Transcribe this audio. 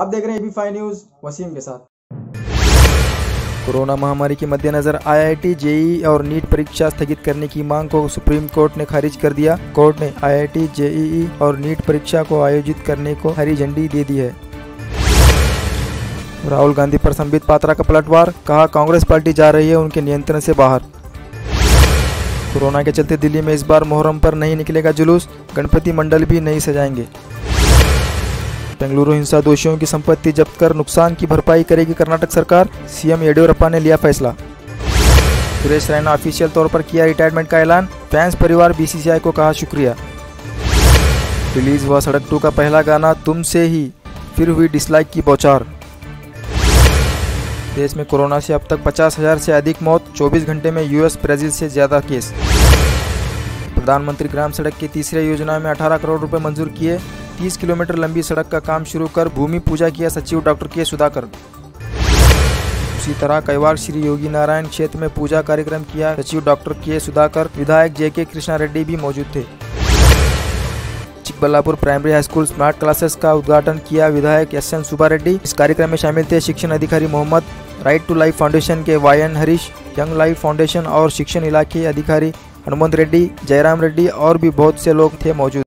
आप देख रहे हैं फाइव न्यूज़ वसीम के साथ। कोरोना महामारी के मद्देनजर आईआईटी, जेईई और नीट परीक्षा स्थगित करने की मांग को सुप्रीम कोर्ट ने खारिज कर दिया। कोर्ट ने आईआईटी, जेईई और नीट परीक्षा को आयोजित करने को हरी झंडी दे दी है। राहुल गांधी पर संबित पात्रा का पलटवार कहा कांग्रेस पार्टी जा रही है उनके नियंत्रण से बाहर। कोरोना के चलते दिल्ली में इस बार मोहर्रम पर नहीं निकलेगा जुलूस गणपति मंडल भी नहीं सजाएँगे। बेंगलुरु हिंसा दोषियों की संपत्ति जब्त कर नुकसान की भरपाई करेगी कर्नाटक सरकार, सीएम येडियुरप्पा ने लिया फैसला। सुरेश रैना ऑफिशियल तौर पर किया रिटायरमेंट का ऐलान, फैंस परिवार बीसीसीआई को कहा शुक्रिया। रिलीज़ हुआ सड़क टू का पहला गाना, तुमसे ही, फिर हुई डिसलाइक की बौछार। देश में कोरोना से अब तक पचास हज़ार से अधिक मौत 24 घंटे में यूएस, ब्राज़ील से ज़्यादा केस। प्रधानमंत्री ग्राम सड़क की तीसरी योजना में 18 करोड़ रुपए मंजूर किए 30 किलोमीटर लंबी सड़क का काम शुरू कर भूमि पूजा किया सचिव डॉक्टर के सुधाकर। उसी तरह कैवाड़ श्री योगी नारायण क्षेत्र में पूजा कार्यक्रम किया सचिव डॉक्टर के सुधाकर, विधायक जे के कृष्णा रेड्डी भी मौजूद थे। Chikkaballapur primary high school smart classes का उद्घाटन किया विधायक एस एन सुबा रेड्डी। इस कार्यक्रम में शामिल थे शिक्षण अधिकारी Mohammad right to life foundation के Y N Harish, young life foundation और शिक्षण इलाके अधिकारी हनुमंत रेड्डी, जयराम रेड्डी और भी बहुत से लोग थे मौजूद।